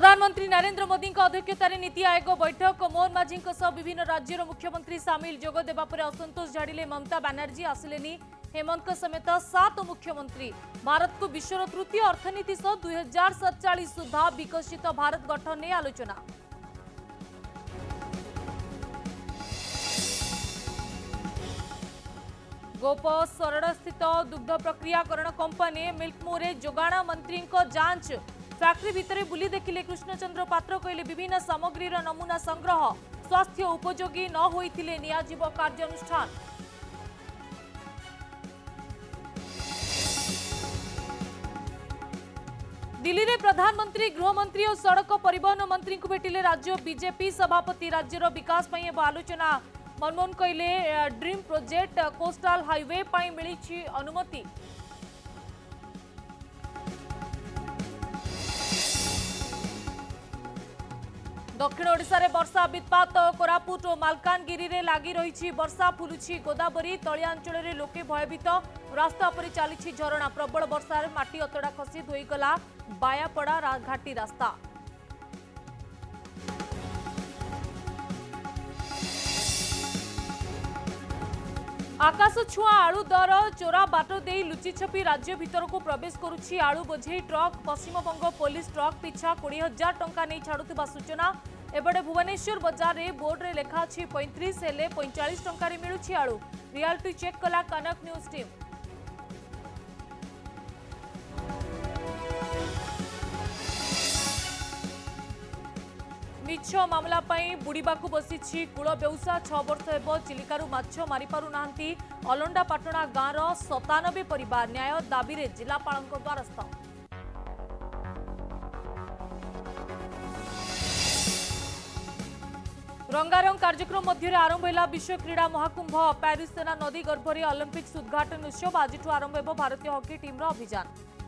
प्रधानमंत्री नरेंद्र मोदी अध्यक्षतार नीति आयोग बैठक मोहन माझी विभिन्न राज्यर मुख्यमंत्री सामिल जोग पर असंतोष झाड़िले ममता बानर्जी आसिले हेमंत समेत सात मुख्यमंत्री भारत को विश्व तृतीय अर्थनीति दुई हजार सतचाश सुधा विकसित भारत गठन ने आलोचना गोप सरड़ स्थित दुग्ध प्रक्रियाकरण कंपनी मिल्कमो जोगाण मंत्री जांच फैक्ट्री भितर बुली देखिले कृष्णचन्द्र पात्र कहले विभिन्न सामग्री नमुना संग्रह स्वास्थ्य उपयोगी न दिल्ली प्रधानमन्त्री और सडक परिवहन को भेटिले राज्य बीजेपी सभापति राज्य विकास ए आलोचना मनमोहन कहले ड्रिम प्रोजेक्ट मिली अनुमति দক্ষিণ ওড়শার বর্ষা বিৎপাত কোরাপুট ও মালকানগি লাগি রয়েছে বর্ষা ফুলুছি গোদাবরী তলিয়াঞ্চলের লোকে ভয়ভীত রাস্তা উপরে চালছে ঝরণা প্রবল বর্ষার মাটি অতড়া খসি ধোইগলা বায়াপড়া ঘাটি রাস্তা আকাশ ছুঁয়া আলু দর চোরা বাট দিয়ে লুচি ছপি রাজ্য ভিতরক প্রবেশ করুছি আলু বোঝেই ট্রক পশ্চিমবঙ্গ পুলিশ ট্রক পিছা কোড়িয়ে হাজার টঙ্কা নিয়ে ছাড়ুবা সূচনা এপটে ভুবনেশ্বর বজারে বোর্ডে লেখা আছে পঁয়ত্রিশ হলে পঁয়চাশ টঙ্কার মিলুছি আলু রিয়ালিটি চেক কলা কনক নিউজ টিম ମିଛ ମାମଲା ପାଇଁ ବୁଡ଼ିବାକୁ ବସିଛି କୂଳବେଉସା ଛଅ ବର୍ଷ ହେବ ଚିଲିକାରୁ ମାଛ ମାରିପାରୁନାହାନ୍ତି ଅଲଣ୍ଡାପାଟଣା ଗାଁର ସତାନବେ ପରିବାର ନ୍ୟାୟ ଦାବିରେ ଜିଲ୍ଲାପାଳଙ୍କ ଦ୍ୱାରସ୍ଥ ରଙ୍ଗାରଙ୍ଗ କାର୍ଯ୍ୟକ୍ରମ ମଧ୍ୟରେ ଆରମ୍ଭ ହେଲା ବିଶ୍ୱ କ୍ରୀଡ଼ା ମହାକୁମ୍ଭ ପ୍ୟାରିସ୍ ସେନା ନଦୀ ଗର୍ଭରେ ଅଲିମ୍ପିକ୍ସ ଉଦ୍ଘାଟନ ଉତ୍ସବ ଆଜିଠୁ ଆରମ୍ଭ ହେବ ଭାରତୀୟ ହକି ଟିମ୍ର ଅଭିଯାନ